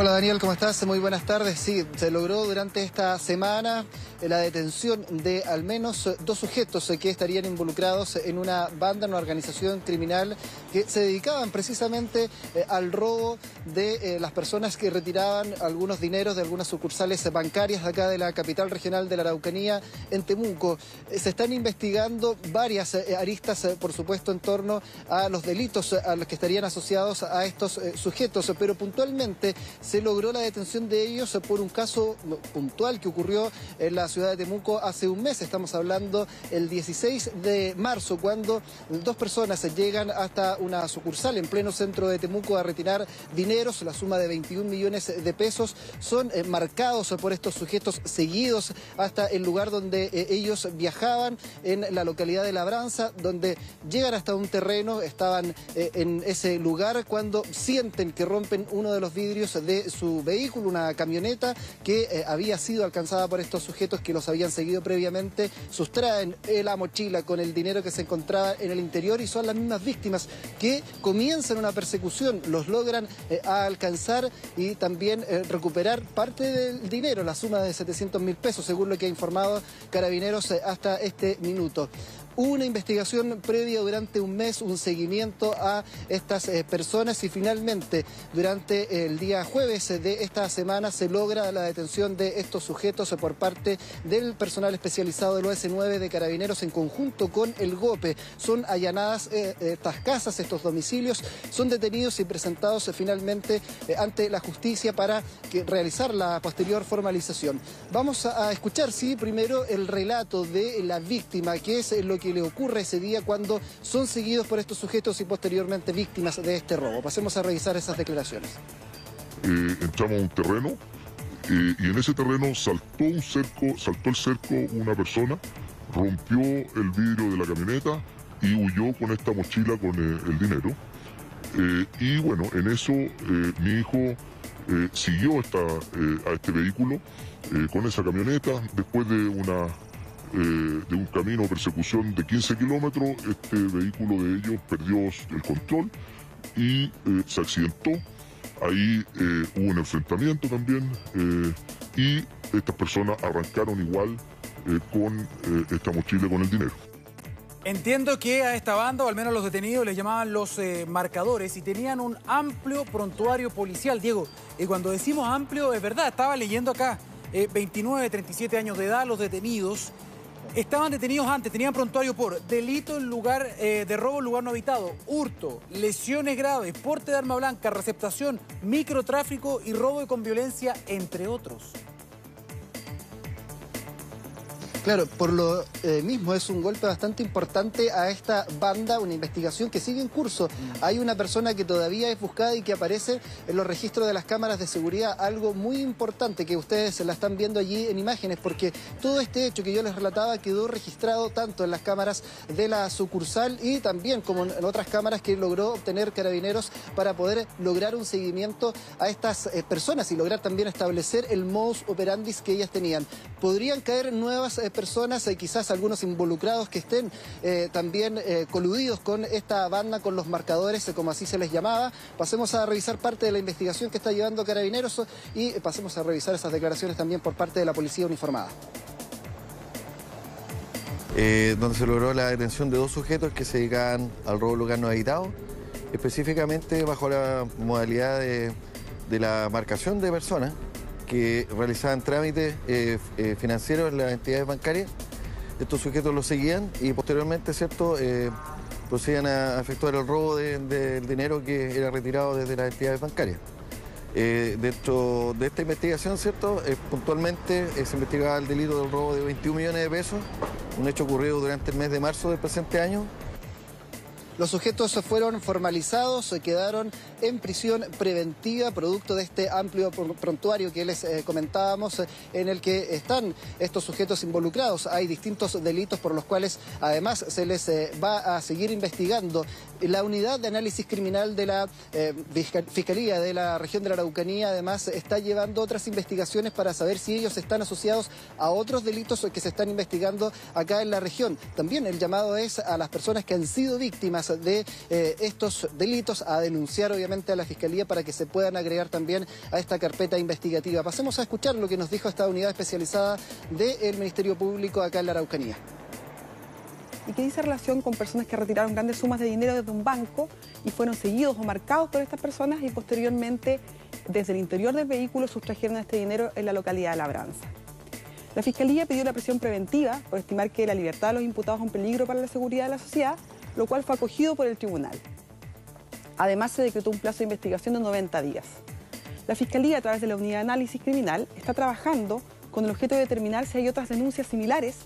Hola Daniel, ¿cómo estás? Muy buenas tardes. Sí, se logró durante esta semana la detención de al menos dos sujetos que estarían involucrados en una banda, una organización criminal que se dedicaban precisamente eh, al robo de eh, las personas que retiraban algunos dineros de algunas sucursales bancarias acá de la capital regional de la Araucanía en Temuco. Eh, se están investigando varias aristas, por supuesto, en torno a los delitos a los que estarían asociados a estos sujetos, pero puntualmente se logró la detención de ellos por un caso puntual que ocurrió en la ciudad de Temuco hace un mes. Estamos hablando el 16 de marzo, cuando dos personas llegan hasta una sucursal en pleno centro de Temuco a retirar dineros, la suma de 21 millones de pesos. Son eh, marcados por estos sujetos seguidos hasta el lugar donde eh, ellos viajaban, en la localidad de Labranza, donde llegan hasta un terreno, estaban eh, en ese lugar cuando sienten que rompen uno de los vidrios de su vehículo, una camioneta que había sido alcanzada por estos sujetos que los habían seguido previamente, sustraen la mochila con el dinero que se encontraba en el interior y son las mismas víctimas que comienzan una persecución, los logran eh, alcanzar y también eh, recuperar parte del dinero, la suma de 700 mil pesos, según lo que ha informado Carabineros hasta este minuto una investigación previa durante un mes, un seguimiento a estas eh, personas y finalmente durante el día jueves de esta semana se logra la detención de estos sujetos por parte del personal especializado del OS9 de Carabineros en conjunto con el GOPE. Son allanadas eh, estas casas, estos domicilios, son detenidos y presentados finalmente eh, ante la justicia para realizar la posterior formalización. Vamos a, a escuchar, sí, primero el relato de la víctima, que es lo que le ocurre ese día cuando son seguidos por estos sujetos y posteriormente víctimas de este robo. Pasemos a revisar esas declaraciones. Eh, entramos a un terreno eh, y en ese terreno saltó un cerco, saltó el cerco una persona, rompió el vidrio de la camioneta y huyó con esta mochila con eh, el dinero. y bueno, en eso mi hijo siguió esta, a este vehículo con esa camioneta después de una eh, de un camino de persecución de 15 kilómetros, este vehículo de ellos perdió el control y eh, se accidentó. Ahí eh, hubo un enfrentamiento también y estas personas arrancaron igual con esta mochila con el dinero. Entiendo que a esta banda, o al menos los detenidos, les llamaban los marcadores y tenían un amplio prontuario policial, Diego. Y cuando decimos amplio, es verdad, estaba leyendo acá, 29, 37 años de edad, los detenidos, Estaban detenidos antes, tenían prontuario por delito en lugar eh, de robo en lugar no habitado, hurto, lesiones graves, porte de arma blanca, receptación, microtráfico y robo con violencia, entre otros. Claro, por lo eh, mismo es un golpe bastante importante a esta banda, una investigación que sigue en curso. Mm. Hay una persona que todavía es buscada y que aparece en los registros de las cámaras de seguridad, algo muy importante que ustedes se la están viendo allí en imágenes, porque todo este hecho que yo les relataba quedó registrado tanto en las cámaras de la sucursal y también como en otras cámaras que logró obtener carabineros para poder lograr un seguimiento a estas eh, personas y lograr también establecer el modus operandi que ellas tenían. Podrían caer nuevas eh, personas, y quizás algunos involucrados que estén eh, también eh, coludidos con esta banda, con los marcadores, eh, como así se les llamaba. Pasemos a revisar parte de la investigación que está llevando Carabineros y pasemos a revisar esas declaraciones también por parte de la policía uniformada. donde se logró la detención de dos sujetos que se dedicaban al robo lugar no habitado, específicamente bajo la modalidad de, de la marcación de personas que realizaban trámites eh, eh, financieros en las entidades bancarias. Estos sujetos lo seguían y posteriormente, ¿cierto?, eh, procedían a efectuar el robo del dinero que era retirado desde las entidades bancarias. dentro de esta investigación, ¿cierto?, puntualmente se investigaba el delito del robo de 21 millones de pesos, un hecho ocurrido durante el mes de marzo del presente año, los sujetos fueron formalizados, se quedaron en prisión preventiva, producto de este amplio prontuario que les eh, comentábamos, en el que están estos sujetos involucrados. Hay distintos delitos por los cuales además se les eh, va a seguir investigando. La unidad de análisis criminal de la eh, Fiscalía de la región de la Araucanía además está llevando otras investigaciones para saber si ellos están asociados a otros delitos que se están investigando acá en la región. También el llamado es a las personas que han sido víctimas de eh, estos delitos a denunciar obviamente a la Fiscalía para que se puedan agregar también a esta carpeta investigativa. Pasemos a escuchar lo que nos dijo esta unidad especializada del Ministerio Público acá en la Araucanía y que dice relación con personas que retiraron grandes sumas de dinero desde un banco y fueron seguidos o marcados por estas personas y posteriormente desde el interior del vehículo sustrajeron este dinero en la localidad de Labranza. La Fiscalía pidió la presión preventiva por estimar que la libertad de los imputados es un peligro para la seguridad de la sociedad, lo cual fue acogido por el tribunal. Además, se decretó un plazo de investigación de 90 días. La Fiscalía, a través de la Unidad de Análisis Criminal, está trabajando con el objeto de determinar si hay otras denuncias similares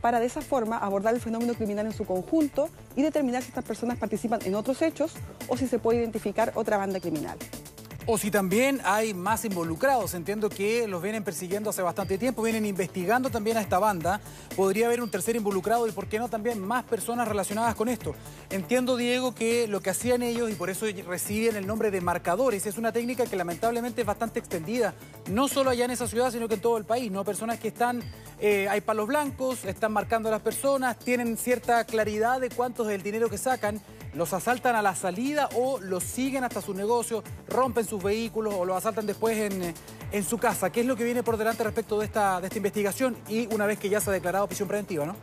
para de esa forma abordar el fenómeno criminal en su conjunto y determinar si estas personas participan en otros hechos o si se puede identificar otra banda criminal. O si también hay más involucrados. Entiendo que los vienen persiguiendo hace bastante tiempo, vienen investigando también a esta banda. Podría haber un tercer involucrado y, ¿por qué no, también más personas relacionadas con esto? Entiendo, Diego, que lo que hacían ellos, y por eso reciben el nombre de marcadores, es una técnica que lamentablemente es bastante extendida, no solo allá en esa ciudad, sino que en todo el país, ¿no? Personas que están, eh, hay palos blancos, están marcando a las personas, tienen cierta claridad de cuánto es el dinero que sacan los asaltan a la salida o los siguen hasta su negocio, rompen sus vehículos o los asaltan después en, en su casa. ¿Qué es lo que viene por delante respecto de esta, de esta investigación y una vez que ya se ha declarado prisión preventiva, no?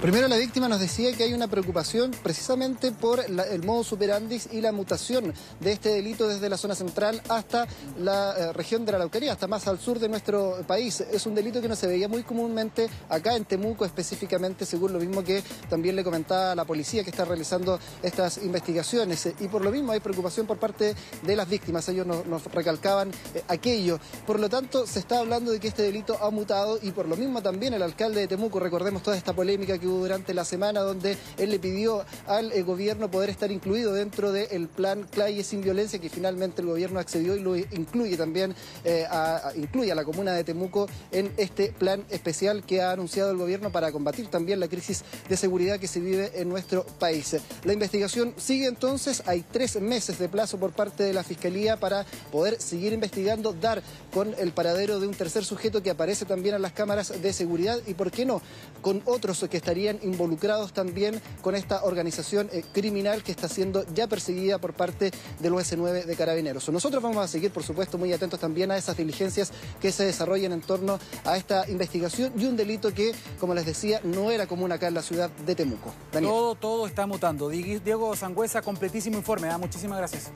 Primero la víctima nos decía que hay una preocupación precisamente por el modo superandis y la mutación de este delito desde la zona central hasta la eh, región de la Araucanía, hasta más al sur de nuestro país. Es un delito que no se veía muy comúnmente acá en Temuco específicamente, según lo mismo que también le comentaba la policía que está realizando estas investigaciones. Y por lo mismo hay preocupación por parte de las víctimas. Ellos nos, recalcaban eh, aquello. Por lo tanto, se está hablando de que este delito ha mutado y por lo mismo también el alcalde de Temuco, recordemos toda esta polémica que durante la semana donde él le pidió al eh, gobierno poder estar incluido dentro del plan Claye sin violencia que finalmente el gobierno accedió y lo incluye también, eh, a, incluye a la comuna de Temuco en este plan especial que ha anunciado el gobierno para combatir también la crisis de seguridad que se vive en nuestro país. La investigación sigue entonces, hay tres meses de plazo por parte de la Fiscalía para poder seguir investigando, dar con el paradero de un tercer sujeto que aparece también en las cámaras de seguridad y, ¿por qué no?, con otros que estarían involucrados también con esta organización eh, criminal que está siendo ya perseguida por parte del US9 de Carabineros. Nosotros vamos a seguir, por supuesto, muy atentos también a esas diligencias que se desarrollen en torno a esta investigación y un delito que, como les decía, no era común acá en la ciudad de Temuco. Todo, todo está mutando. Diego Sangüesa, completísimo informe. ¿ah? Muchísimas gracias.